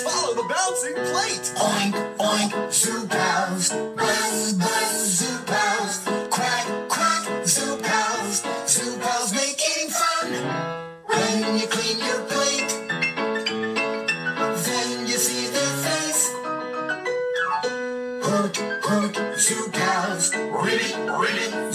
Follow the bouncing plate. Oink, oink, zoo pals. Buzz, buzz, zoo pals. Quack, quack, zoo pals. Zoo pals making fun. When you clean your plate, then you see their face. Hoot, hoot, zoo pals. Really, really